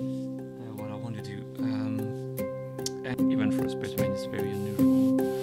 Uh, what I want to do. Um, and even for a specimen, it's very unusual.